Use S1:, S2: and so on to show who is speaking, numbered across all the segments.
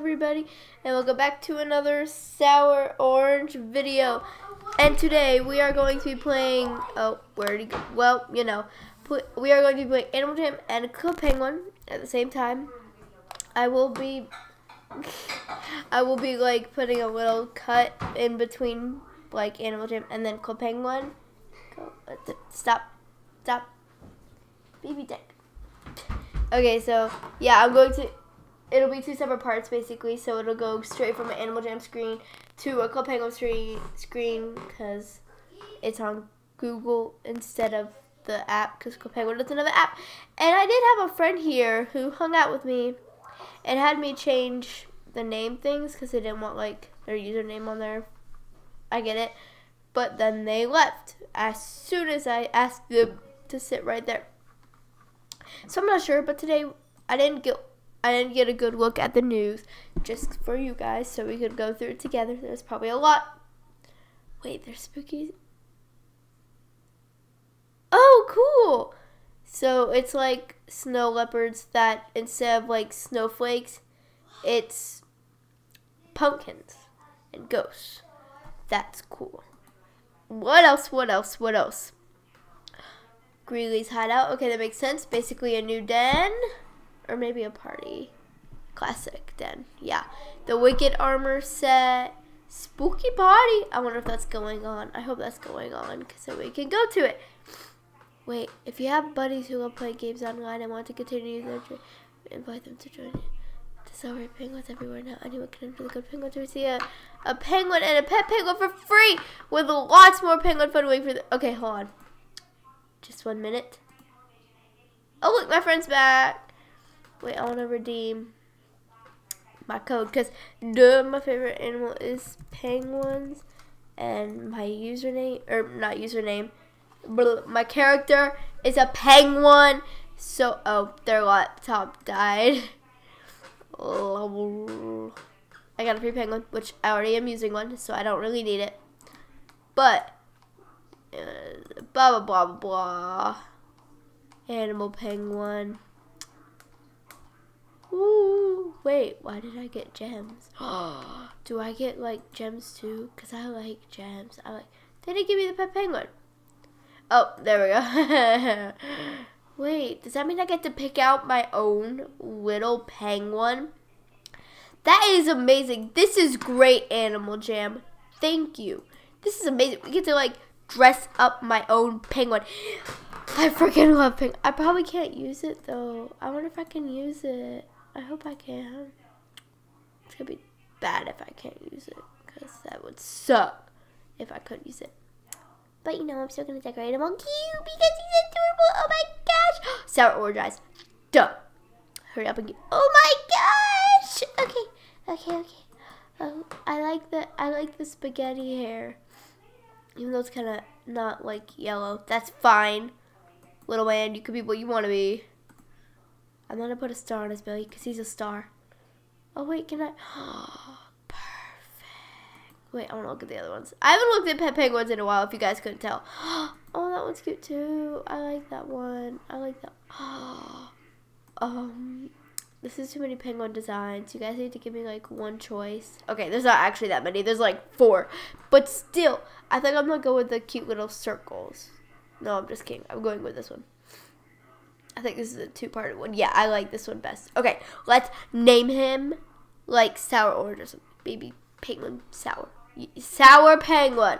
S1: everybody and welcome back to another sour orange video. And today we are going to be playing oh where did he go? Well you know we are going to be playing Animal Jam and Club Penguin at the same time. I will be I will be like putting a little cut in between like Animal Jam and then Club Penguin. Uh, stop stop. Baby deck. Okay so yeah I'm going to it'll be two separate parts basically. So it'll go straight from an Animal Jam screen to a Club Penguin screen screen because it's on Google instead of the app because Club Penguin doesn't have an app. And I did have a friend here who hung out with me and had me change the name things because they didn't want like their username on there. I get it. But then they left as soon as I asked them to sit right there. So I'm not sure, but today I didn't get I didn't get a good look at the news just for you guys so we could go through it together. There's probably a lot. Wait, there's spooky. Oh, cool. So it's like snow leopards that instead of like snowflakes, it's pumpkins and ghosts. That's cool. What else? What else? What else? Greely's hideout. Okay, that makes sense. Basically a new den or maybe a party. Classic then. Yeah. The Wicked Armor set. Spooky party. I wonder if that's going on. I hope that's going on then we can go to it. Wait, if you have buddies who love play games online and want to continue their journey, invite them to join you. To penguins everywhere now, anyone can enter the good penguin to receive a, a penguin and a pet penguin for free with lots more penguin fun waiting for the. Okay, hold on. Just one minute. Oh, look, my friend's back. Wait, I want to redeem my code because duh, my favorite animal is penguins, and my username or not username, but my character is a penguin. So oh, their laptop died. I got a free penguin, which I already am using one, so I don't really need it. But uh, blah blah blah blah. Animal penguin. Ooh, wait, why did I get gems? Do I get like gems too? Cause I like gems. I like. Did it give me the pet penguin? Oh, there we go. wait, does that mean I get to pick out my own little penguin? That is amazing. This is great, Animal Jam. Thank you. This is amazing. We get to like dress up my own penguin. I freaking love penguin. I probably can't use it though. I wonder if I can use it. I hope I can. It's gonna be bad if I can't use it, because that would suck if I couldn't use it. But you know, I'm still gonna decorate him on cute because he's adorable. Oh my gosh! Sour orange eyes. Duh. Hurry up and get. Oh my gosh! Okay, okay, okay. Oh, I like the I like the spaghetti hair. Even though it's kind of not like yellow, that's fine. Little man, you could be what you want to be. I'm gonna put a star on his belly because he's a star. Oh wait, can I? Perfect. Wait, I want to look at the other ones. I haven't looked at pet penguins in a while. If you guys couldn't tell. Oh, that one's cute too. I like that one. I like that. um, this is too many penguin designs. You guys need to give me like one choice. Okay, there's not actually that many. There's like four, but still, I think I'm gonna go with the cute little circles. No, I'm just kidding. I'm going with this one. I think this is a two-part one. Yeah, I like this one best. Okay, let's name him like Sour Orange or something. Baby Penguin Sour. Sour Penguin.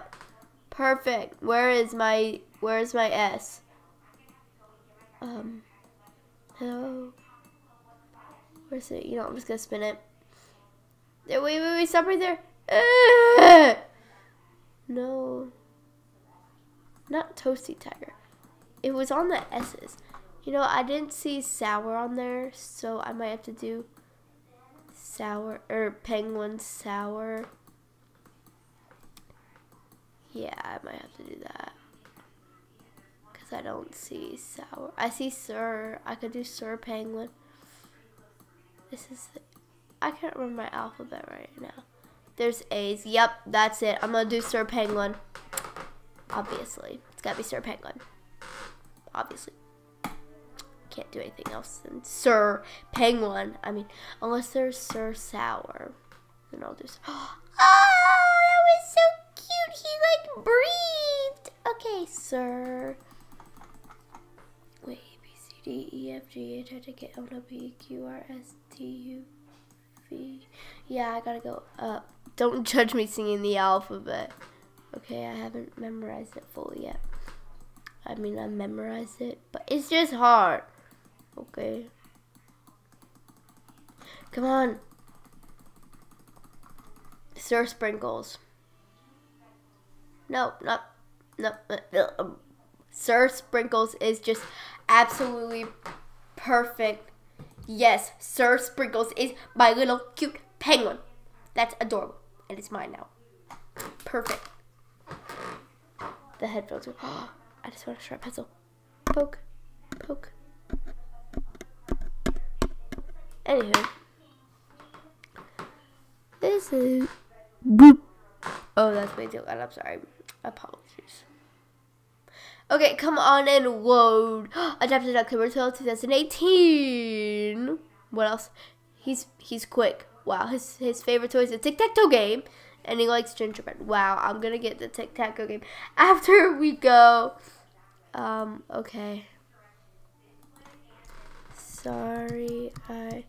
S1: Perfect. Where is my Where is my S? Um. Hello. Where's it? You know, I'm just gonna spin it. Wait, wait, wait, stop right there. Uh, no. Not Toasty Tiger. It was on the S's. You know, I didn't see sour on there, so I might have to do sour, or penguin sour. Yeah, I might have to do that. Because I don't see sour. I see sir. I could do sir penguin. This is, I can't remember my alphabet right now. There's A's. Yep, that's it. I'm to do sir penguin. Obviously. It's got to be sir penguin. Obviously. Can't do anything else than Sir Penguin. I mean, unless there's Sir Sour. Then I'll just. Oh, ah, that was so cute. He like breathed. Okay, Sir. Wait, B, C, D, E, F, G, H, I, J, K, L, M, P, Q, R, S, T, U, V. Yeah, I gotta go up. Don't judge me singing the alphabet. Okay, I haven't memorized it fully yet. I mean, I memorized it, but it's just hard. Okay. Come on. Sir Sprinkles. No, not, no. Uh, um, Sir Sprinkles is just absolutely perfect. Yes, Sir Sprinkles is my little cute penguin. That's adorable. And it's mine now. Perfect. The headphones are. I just want a sharp pencil. Poke. Poke. Anywho. This is. Boop. Oh, that's way too loud. I'm sorry. Apologies. Okay, come on and load. Adapted October 12, 2018. What else? He's he's quick. Wow, his his favorite toy is a tic tac toe game, and he likes gingerbread. Wow, I'm gonna get the tic tac toe game after we go. Um, okay. Sorry, I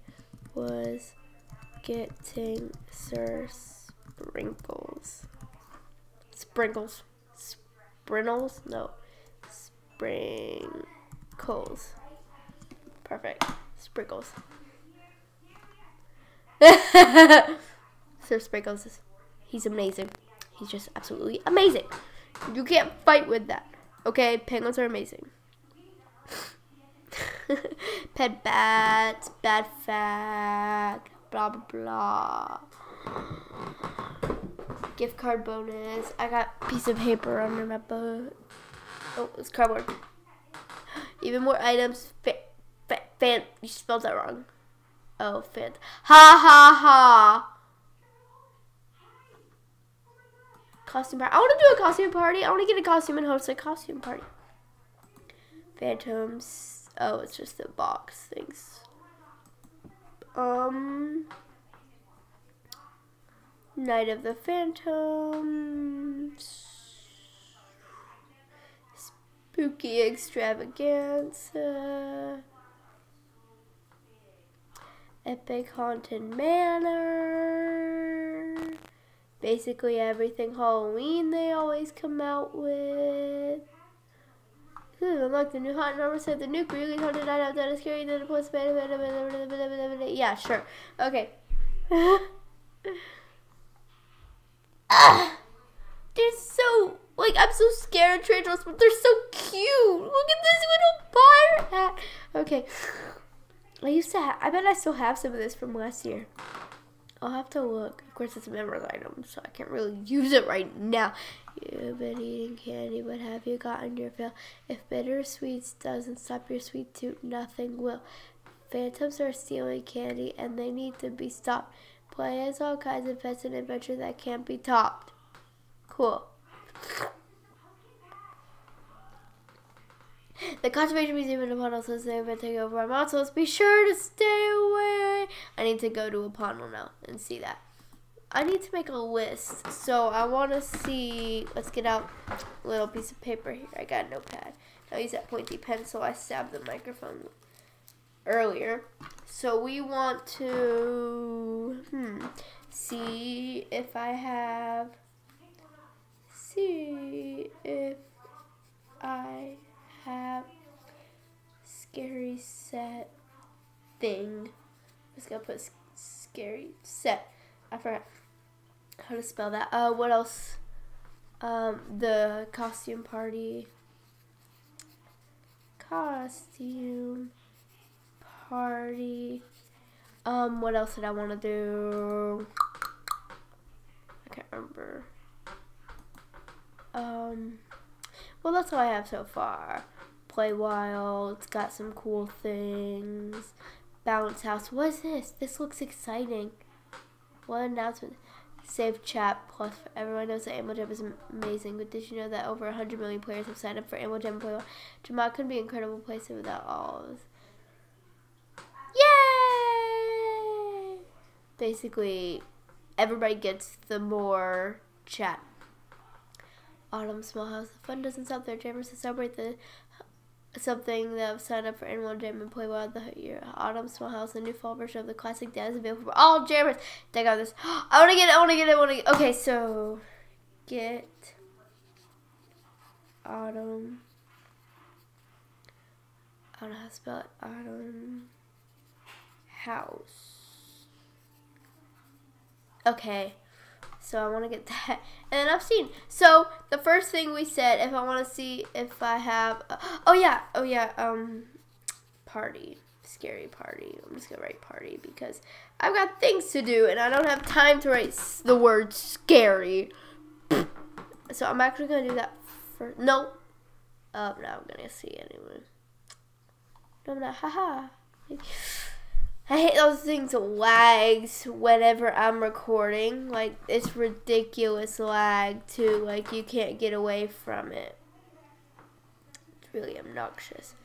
S1: was getting Sir Sprinkles. Sprinkles. Sprinkles? No. Sprinkles. Perfect. Sprinkles. Sir Sprinkles is he's amazing. He's just absolutely amazing. You can't fight with that. Okay, penguins are amazing. Pet bats, bad fact, blah blah blah. Gift card bonus. I got a piece of paper under my book. Oh, it's cardboard. Even more items. Fa fa fan. You spelled that wrong. Oh, fan. Ha ha ha. Costume party. I want to do a costume party. I want to get a costume and host a costume party. Phantoms. Oh, it's just the box things. Um. Night of the Phantoms. Spooky Extravaganza. Epic Haunted Manor. Basically everything Halloween they always come out with. Unlock the new hot number set the nuke really haunted night out that is scary than a plus Yeah, sure. Okay. ah, they're so like I'm so scared of tarantulas, but they're so cute. Look at this little pirate hat. Okay. I used to have, I bet I still have some of this from last year. I'll have to look. Of course, it's a memory item, so I can't really use it right now. You've been eating candy, but have you gotten your fill? If bitter sweets doesn't stop your sweet tooth, nothing will. Phantoms are stealing candy, and they need to be stopped. Play as all kinds of pets and adventure that can't be topped. Cool. The Conservation Museum in Apano says they've been taking over mouth, so be sure to stay away. I need to go to Apano now and see that. I need to make a list, so I want to see. Let's get out a little piece of paper here. I got a notepad. I'll use that pointy pencil. I stabbed the microphone earlier. So we want to hmm, see if I have. See if I have scary set thing. I'm just gonna put scary set. I forgot how to spell that. Uh, what else? Um, the costume party. Costume party. Um, what else did I want to do? I can't remember. Um. Well, that's all I have so far. Play Wild, it's got some cool things. Bounce House, what is this? This looks exciting. What announcement? Save Chat Plus. Everyone knows that Animal Jam is amazing, but did you know that over 100 million players have signed up for Animal Jam Play? Jamaa couldn't be an incredible place without all of. Yay! Basically, everybody gets the more chat Autumn Small House. The fun doesn't stop there. Jammers to celebrate the something that I've signed up for anyone jam and play while the year. Autumn Small House, a new fall version of the classic dance available for all jammers. I got this. I want to get it. I want to get it. I want to get. Okay, so get Autumn. I don't know how to spell it. Autumn House. Okay. So I want to get that. And then I've seen. So the first thing we said, if I want to see if I have. Uh, oh yeah. Oh yeah. Um, party. Scary party. I'm just gonna write party because I've got things to do and I don't have time to write the word scary. So I'm actually gonna do that first. No. Oh, no, I'm gonna see anyway. No, I'm not. Haha. I hate those things lags whenever I'm recording. Like it's ridiculous lag too. Like you can't get away from it. It's really obnoxious.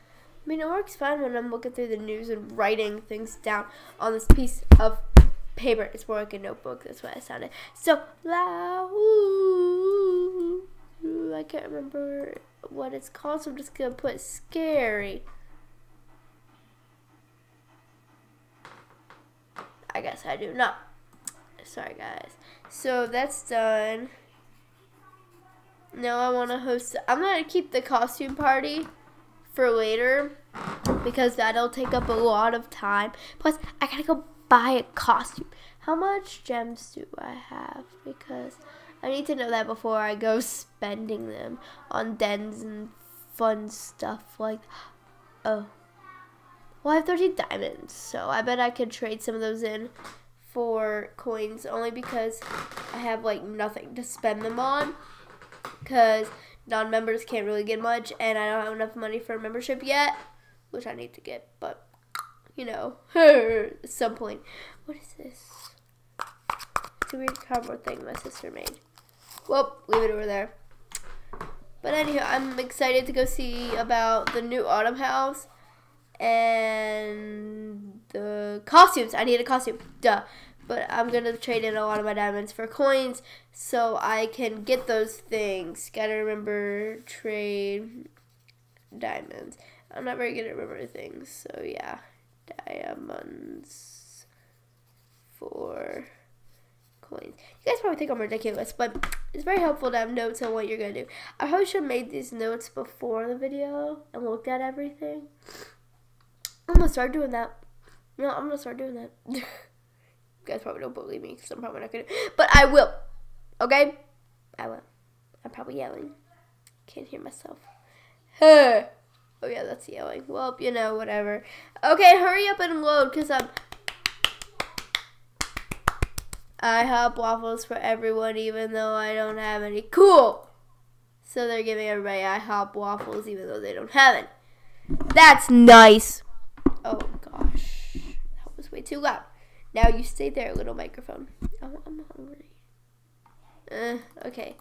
S1: I mean, it works fine when I'm looking through the news and writing things down on this piece of paper. It's more like a notebook. That's why I sounded so loud. I can't remember what it's called, so I'm just gonna put scary. I I do not. Sorry, guys. So that's done. Now I want to host. I'm gonna keep the costume party for later because that'll take up a lot of time. Plus, I gotta go buy a costume. How much gems do I have? Because I need to know that before I go spending them on dens and fun stuff like. Oh. Well, I have 13 diamonds, so I bet I could trade some of those in for coins only because I have like nothing to spend them on because non-members can't really get much and I don't have enough money for a membership yet, which I need to get, but you know, at some point. What is this? It's a weird cardboard thing my sister made. Well, leave it over there. But anyhow, I'm excited to go see about the new Autumn House and the costumes. I need a costume. Duh. But I'm going to trade in a lot of my diamonds for coins so I can get those things. Gotta remember trade diamonds. I'm not very good at remembering things, so yeah. Diamonds for coins. You guys probably think I'm ridiculous, but it's very helpful to have notes on what you're going to do. I probably should have made these notes before the video and looked at everything. I'm gonna start doing that. No, I'm gonna start doing that. you guys probably don't believe me because I'm probably not gonna. But I will. Okay? I will. I'm probably yelling. Can't hear myself. Huh. Oh yeah, that's yelling. Well, you know, whatever. Okay, hurry up and load because I'm. Um, I have waffles for everyone, even though I don't have any. Cool. So they're giving everybody IHOP waffles, even though they don't have it. That's nice. Oh gosh, that was way too loud. Now you stay there, little microphone. Oh, I'm hungry. Uh, okay.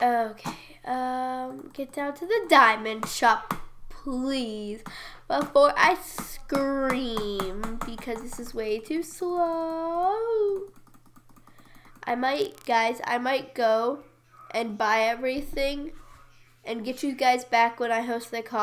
S1: Okay, um, get down to the diamond shop, please, before I scream, because this is way too slow. I might, guys, I might go and buy everything and get you guys back when I host the coffee.